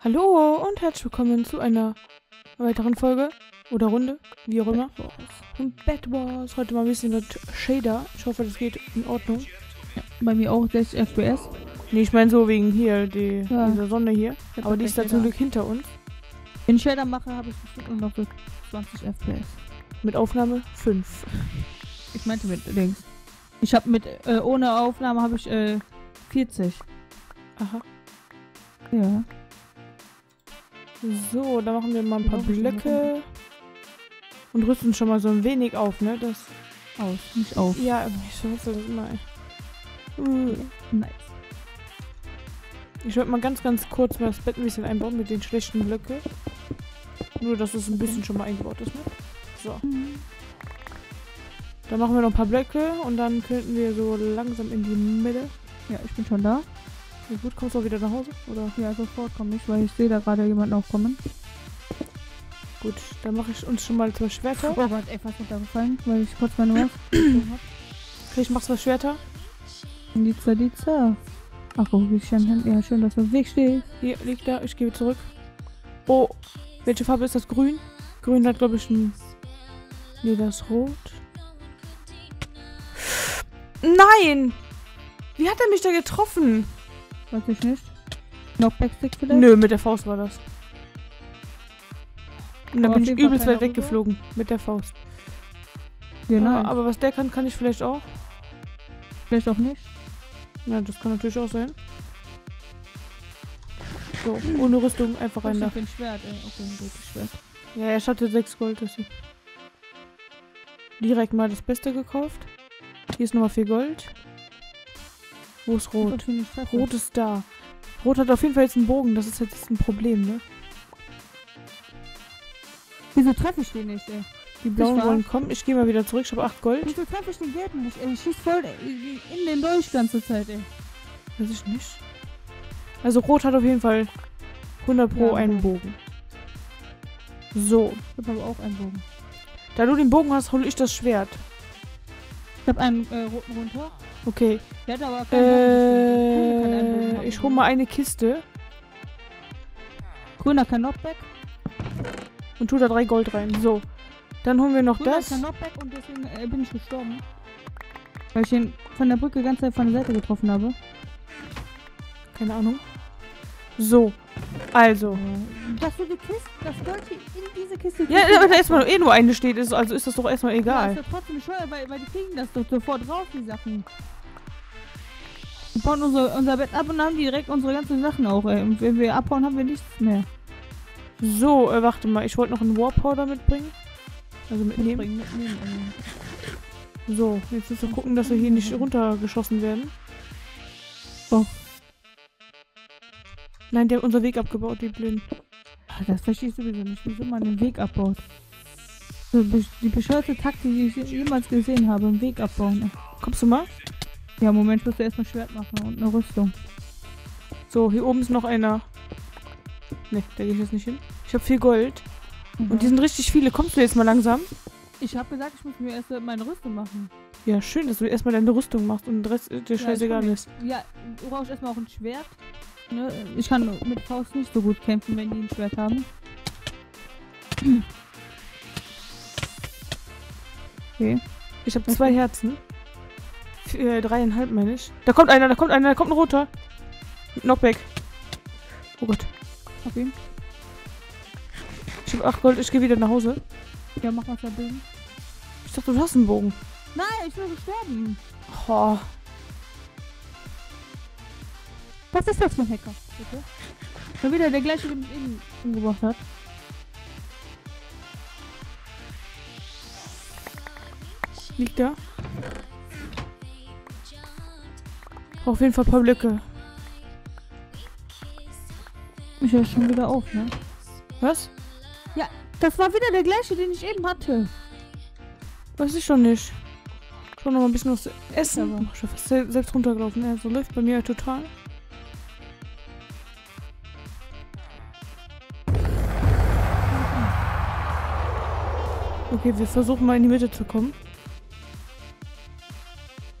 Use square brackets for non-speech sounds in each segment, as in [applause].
Hallo und herzlich willkommen zu einer weiteren Folge oder Runde, wie auch immer. Und Bad Wars. Heute mal ein bisschen mit Shader. Ich hoffe, das geht in Ordnung. Bei mir auch 60 FPS. Nee, ich meine so wegen hier, die, Ja. dieser Sonne hier. Ja, Aber die ist da zum ja. Glück hinter uns. Wenn ich Shader mache, habe ich bestimmt noch so 20 FPS. Mit Aufnahme 5. Ich meinte mit links. Ich habe mit, äh, ohne Aufnahme habe ich, äh, 40. Aha. Ja. So, da machen wir mal ein paar Blöcke. Und rüsten schon mal so ein wenig auf, ne? Das. Aus, nicht auf. Ja, ich verwechsel das immer. ey. Nice. Ich würde mal ganz, ganz kurz mal das Bett ein bisschen einbauen mit den schlechten Blöcke. Nur, dass es ein bisschen schon mal eingebaut ist, ne? So. Dann machen wir noch ein paar Blöcke und dann könnten wir so langsam in die Mitte. Ja, ich bin schon da. Ja, gut, kommst du auch wieder nach Hause? Oder? Ja, sofort komme ich, weil ich sehe da gerade jemanden auch kommen. Gut, dann mache ich uns schon mal zwei Schwerter. Oh Gott, ey, fast runtergefallen, weil ich kurz meine Maus [clears throat] gezogen hab. Okay, ich mach zwei Schwerter. Liza, Liza. Ach, ich schon hin? Ja, schön, dass du im Weg stehst. Hier liegt da, ich gebe zurück. Oh, welche Farbe ist das? Grün? Grün hat, glaube ich, ein. Nee, das ist rot. Nein! Wie hat er mich da getroffen? Weiß ich nicht. Noch Backstick vielleicht? Nö, mit der Faust war das. Und dann bin ich übelst weit rüber? weggeflogen. Mit der Faust. Genau. Ja, aber was der kann, kann ich vielleicht auch. vielleicht auch nicht. Ja, das kann natürlich auch sein. So, ohne Rüstung einfach rein da. für ein Schwert, ey. Okay, ein gutes Schwert. Ja, ich hatte 6 Gold. Das hier. Direkt mal das Beste gekauft. Hier ist nochmal 4 Gold. Wo ist Rot? Rot ist da. Rot hat auf jeden Fall jetzt einen Bogen. Das ist jetzt ein Problem, ne? Wieso treffe ich den nicht, ey? Die blauen wollen kommen. Ich gehe mal wieder zurück. Ich habe 8 Gold. Wieso treffe ich den gelben nicht, ey? Ich schieß voll in den die ganze Zeit, ey. Weiß ich nicht. Also Rot hat auf jeden Fall 100 pro Ja, einen Bogen. So. Ich hab aber auch einen Bogen. Da du den Bogen hast, hole ich das Schwert. Ich hab einen äh, roten runter. Okay. Der hat aber keinen Äh, ich hole mal eine Kiste Grüner kann Knockback. und tu da drei Gold rein. So. Dann holen wir noch Grüner das. Knockback und deswegen äh, bin ich gestorben. Weil ich ihn von der Brücke ganze Zeit von der Seite getroffen habe. Keine Ahnung. So. Also. Dass du die Kiste, das Gold hier in diese Kiste Ja, aber da erstmal eh nur eine steht, ist, also ist das doch erstmal Ja, egal. ist doch trotzdem scheuer, weil, weil die kriegen das doch sofort raus, die Sachen. Wir bauen unser, unser Bett ab und haben direkt unsere ganzen Sachen auch, ey. Und wenn wir abbauen, haben wir nichts mehr. So, äh, warte mal. Ich wollte noch einen War Powder mitbringen. Also mitnehmen. Mitbringen, mitnehmen, So, jetzt müssen wir gucken, dass wir hier nicht runtergeschossen werden. Doch. Nein, die haben unseren Weg abgebaut, die Blinden. Ah, Das verstehe ich sowieso nicht, wieso man den Weg abbaut. Die bescheuerte Taktik, die ich jemals gesehen habe, im Weg abbauen. Kommst du mal? Ja, Moment, musst du erstmal Schwert machen und eine Rüstung. So, hier oben ist noch einer. Ne, da gehe ich jetzt nicht hin. Ich habe viel Gold. Und die sind richtig viele. Kommst du jetzt mal langsam? ich habe gesagt, ich muss mir erst meine Rüstung machen. Ja, schön, dass du erstmal deine Rüstung machst und der Rest äh, dir Ja, scheißegal ich ist. Ja, du brauchst erstmal auch ein Schwert. Ne? Ich kann mit Faust nicht so gut kämpfen, wenn die ein Schwert haben. Okay. Ich habe zwei Herzen. F äh, dreieinhalb meine ich. Da kommt einer, da kommt einer, da kommt ein roter. Knockback. Oh Gott. Hab ihn. Ich habe acht Gold, ich gehe wieder nach Hause. Ja, mach da Bogen. Ich dachte, du hast einen Bogen. Nein, ich will gestorben. Oh. Was ist das für ein Hacker? Bitte? Schon wieder der gleiche, den eben umgebracht hat. Liegt da? Auf jeden Fall ein paar Blöcke. Ich höre schon wieder auf, ne? Was? Das war wieder der gleiche, den ich eben hatte. Weiß ich schon nicht. Schon noch mal ein bisschen was zu essen. Aber- ich bin fast sel- selbst runtergelaufen. Ja, so läuft bei mir total. Okay, wir versuchen mal in die Mitte zu kommen.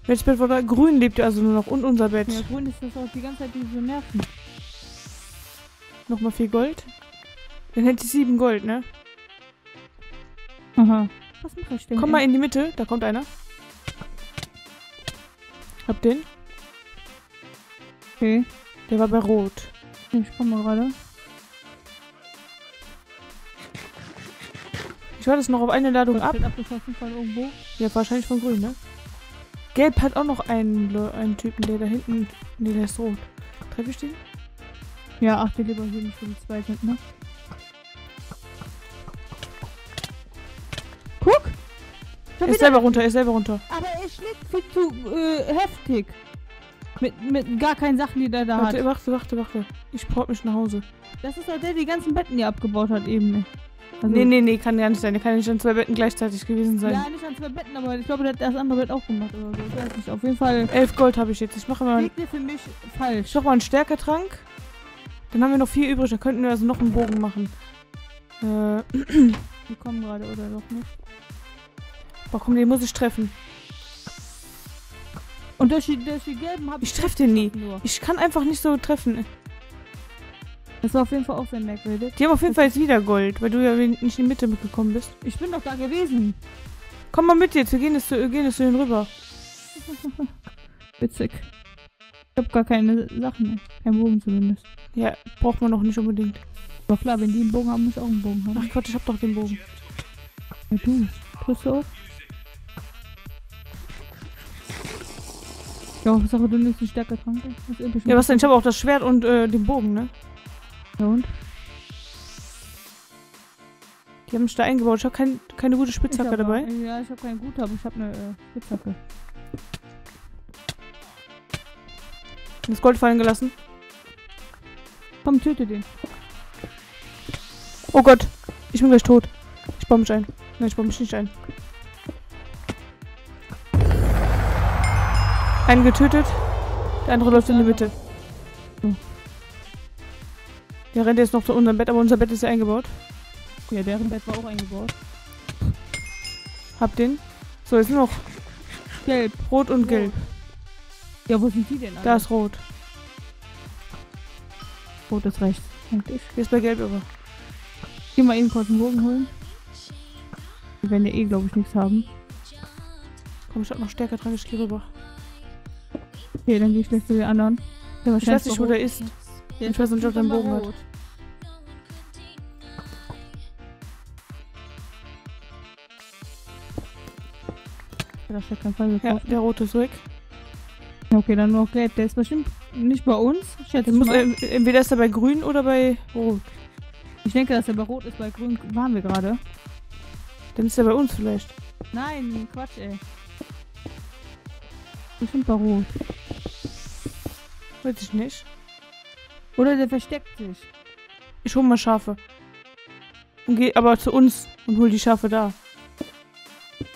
Welches Bett war da? Grün lebt ja also nur noch und unser Bett. Ja, grün ist das auch die ganze Zeit diese Nerven. Nochmal vier Gold. Dann hätte ich sieben Gold, ne? Aha. Was mache ich denn? Komm mal in die Mitte, da kommt einer. Hab den. Okay. Der war bei Rot. Ich komm mal gerade. Ich war das noch auf eine Ladung ab. abgeschossen von irgendwo. Ja, wahrscheinlich von Grün, ne? Gelb hat auch noch einen, einen Typen, der da hinten. Ne, der ist rot. Treffe ich den? Ja, achte lieber hier nicht für die zwei sind, ne? Guck! Er ist selber runter, er ist selber runter. Aber er schlägt viel zu äh, heftig. Mit, mit gar keinen Sachen, die der da Warte, hat. warte, warte, warte. Ich port mich nach Hause. Das ist doch der, der die ganzen Betten hier abgebaut hat eben. Also, Nee, nee, nee, kann gar nicht sein. Der kann nicht an zwei Betten gleichzeitig gewesen sein. Ja, nicht an zwei Betten, aber ich glaube, der hat das andere Bett auch gemacht oder so. Ich weiß nicht. Auf jeden Fall Elf Gold habe ich jetzt. Ich mache mal, liegt der für mich falsch. ich mach mal einen Stärketrank. Dann haben wir noch vier übrig. Dann könnten wir also noch einen Bogen machen. Äh, [clears throat] Die kommen gerade oder doch nicht. boah, komm, den muss ich treffen. Und durch die, durch die gelben habe Ich treff den nie. Nur. Ich kann einfach nicht so treffen. Das war auf jeden Fall auch sehr merkwürdig. Die haben auf jeden Fall jetzt wieder Gold, weil du ja nicht in die Mitte mitgekommen bist. Ich bin doch da gewesen. Komm mal mit jetzt, wir gehen jetzt zu, wir gehen jetzt zu denen rüber. [laughs] Witzig. Ich habe gar keine Sachen mehr. Kein Bogen zumindest. Ja, braucht man noch nicht unbedingt. Aber klar, wenn die einen Bogen haben, muss ich auch einen Bogen haben. Ach Gott, ich hab doch den Bogen. Ja, du. Triffst du auch? Ja, Hauptsache du nimmst einen stärker Trank. Ja, was denn? Ich habe auch das Schwert und äh, den Bogen, ne? Und? Die haben mich da eingebaut. Ich habe kein, keine gute Spitzhacke hab dabei. Ja, ich habe keine gute, aber ich habe eine äh, Spitzhacke. Das Gold fallen gelassen. Komm, töte den. Oh Gott, ich bin gleich tot. Ich baue mich ein. Nein, ich baue mich nicht ein. Einen getötet. Der andere läuft in die Mitte. Der rennt jetzt noch zu unserem Bett, aber unser Bett ist ja eingebaut. Ja, deren Bett war auch eingebaut. Hab den. So, jetzt noch Gelb. rot und gelb. Ja, wo sind die denn alle? Da ist rot. Rot ist rechts. Eigentlich. Hier ist bei gelb über. Geh mal eben kurz einen Bogen holen. Wir werden ja eh, glaube ich, nichts haben. Komm, ich hab noch stärker dran, ich geh rüber. Okay, dann gehe ich gleich zu den anderen. Der Ich weiß nicht, wo der ist. Ich weiß nicht, ob der einen Bogen hat. Das ist ja kein Fall Ja, der rote ist weg. Okay, dann nur noch gelb. Der ist bestimmt nicht bei uns. Schätze ich muss, mal. entweder ist er bei grün oder bei rot. Ich denke, dass er bei rot ist. Bei grün waren wir gerade. Dann ist er bei uns vielleicht. Nein, Quatsch, ey. Bestimmt bei rot. Weiß ich nicht. Oder der versteckt sich. Ich hol mal Schafe. Und geh aber zu uns und hol die Schafe da.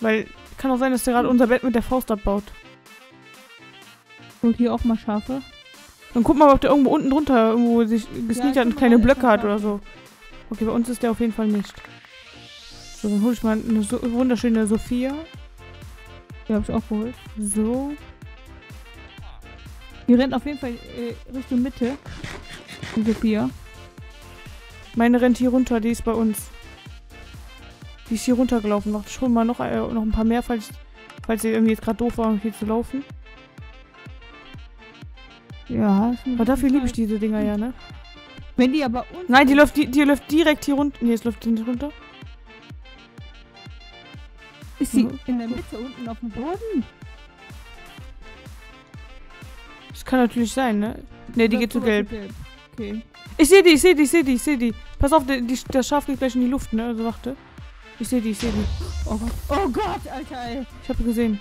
Weil kann auch sein, dass der gerade unser Bett mit der Faust abbaut. Und hier auch mal Schafe. Dann guck mal, ob der irgendwo unten drunter irgendwo sich gesneakt hat und kleine Blöcke hat oder so. Okay, bei uns ist der auf jeden Fall nicht. So, dann hol ich mal eine so wunderschöne Sophia. Die habe ich auch geholt. So. Die rennt auf jeden Fall äh, Richtung Mitte. Die Sophia. Meine rennt hier runter, die ist bei uns. Die ist hier runtergelaufen. Ich hol mal noch, äh, noch ein paar mehr, falls, falls sie irgendwie jetzt gerade doof war, hier zu laufen. Ja. Aber dafür liebe ich diese Dinger ja, ne? Wenn die aber uns. Nein, die läuft, die, die läuft direkt hier runter. Nee, es läuft nicht runter. Ist sie Mhm. in der Mitte unten auf dem Boden? Das kann natürlich sein, ne? Ne, die geht zu gelb. Okay. Ich sehe die, ich sehe die, ich sehe die, ich sehe die. Pass auf, die, die, das Schaf geht gleich in die Luft, ne? Also warte. Ich sehe die, ich sehe die. Oh Gott. Oh Gott, Alter, ey. Ich habe gesehen.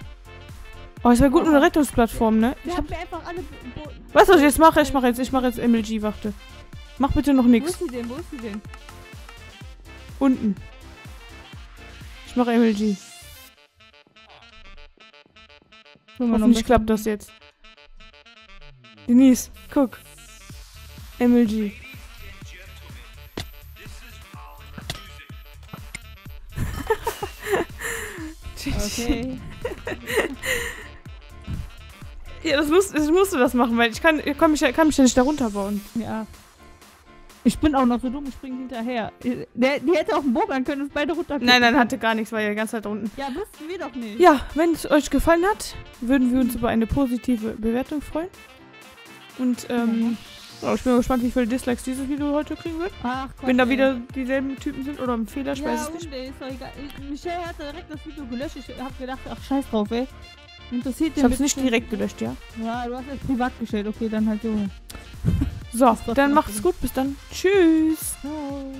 Oh, es wäre gut mit einer Rettungsplattform, ne? Ich hab, mir einfach alle. Weißt du, was ich jetzt mache? Ich mache jetzt, ich mache jetzt MLG, warte. Mach bitte noch Wo nix. ist sie denn? Wo ist sie denn? Unten. Ich mache MLG. Hoffentlich klappt das jetzt. Denise, guck. MLG. Okay. [laughs] Ja, das musst, ich musste das machen, weil ich kann, ich kann, mich, ja- kann mich ja nicht da runterbauen. ja. Ich bin auch noch so dumm, ich spring hinterher. Der, die hätte auch einen Bogen an können, uns beide runterkriegen. Nein, nein, hatte gar nichts, war ja die ganze Zeit unten. Ja, wussten wir doch nicht. Ja, wenn es euch gefallen hat, würden wir uns über eine positive Bewertung freuen. Und ähm, ja, ich bin gespannt, wie viele Dislikes dieses Video heute kriegen wird. Ach, Gott, Wenn da ey. wieder dieselben Typen sind oder ein Fehler, ich ja, weiß es nicht. und, ey, ist doch egal. Ich- Michelle hat direkt das Video gelöscht. Ich hab gedacht, ach, scheiß drauf, ey. Interessiert Ich hab's nicht direkt gelöscht, ja. Ja, du hast es privat gestellt. Okay, dann halt so. So, dann macht's gut, bis dann. Tschüss. Ciao.